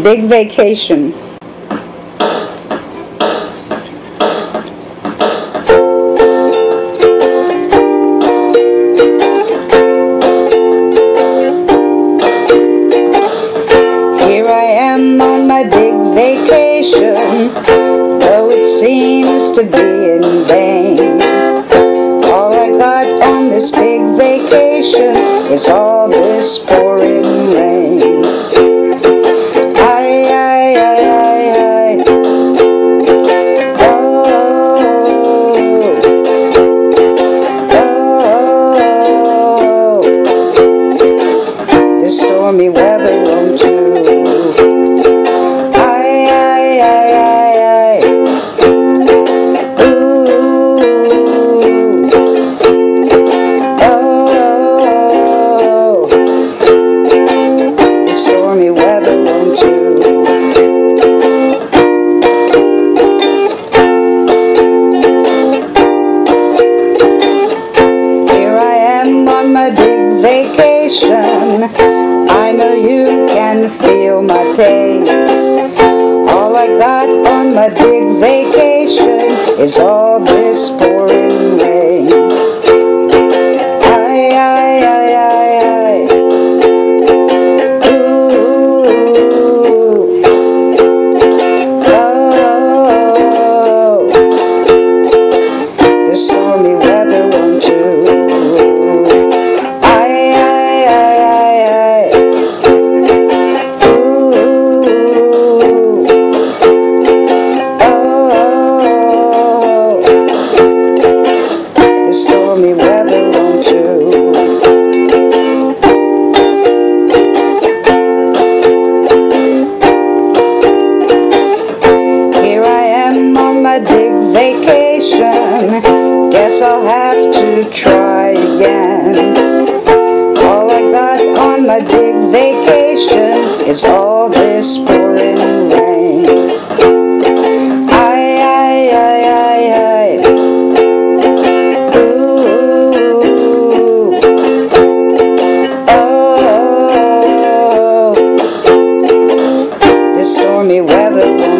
Big vacation. Here I am on my big vacation, though it seems to be in vain. All I got on this big vacation is all this pouring rain. This stormy weather won't do. Ay, ay, ay, ay, ay. Ooh. Oh, the stormy weather won't do. Here I am on my big vacation. I know you can feel my pain. All I got on my big vacation is all this pouring my big vacation. Guess I'll have to try again. All I got on my big vacation is all this pouring rain. Aye, aye, aye, aye, aye. Ooh, oh, oh, oh. This stormy weather.